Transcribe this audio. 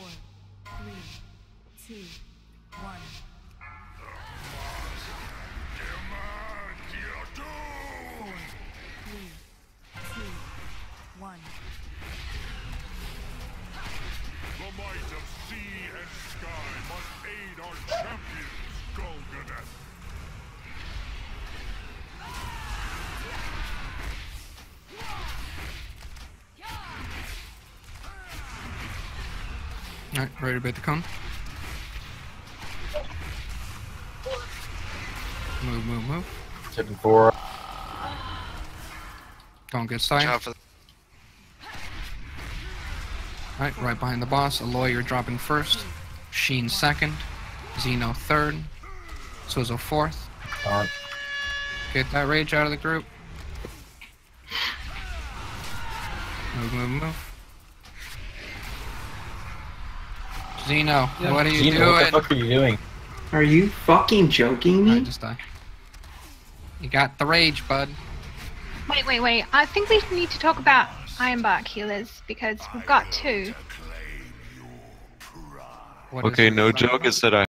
Four, three, two, one. Four, three, two, one. The might of sea and sky must aid our champions! Alright, ready to bait the cone. Move, move, move. Tipping four. Don't get Watch sight. for the Alright, right behind the boss. Aloy, you're dropping first. Sheen second. Zeno third. Suzo fourth. On. Get that rage out of the group. Move, move, move. Zeno, what are you Gina, what the doing? fuck are you doing? Are you fucking joking me? I just die. You got the rage, bud. Wait, wait, wait. I think we need to talk about Ironbark healers because we've got two. What is Okay, no joke is that I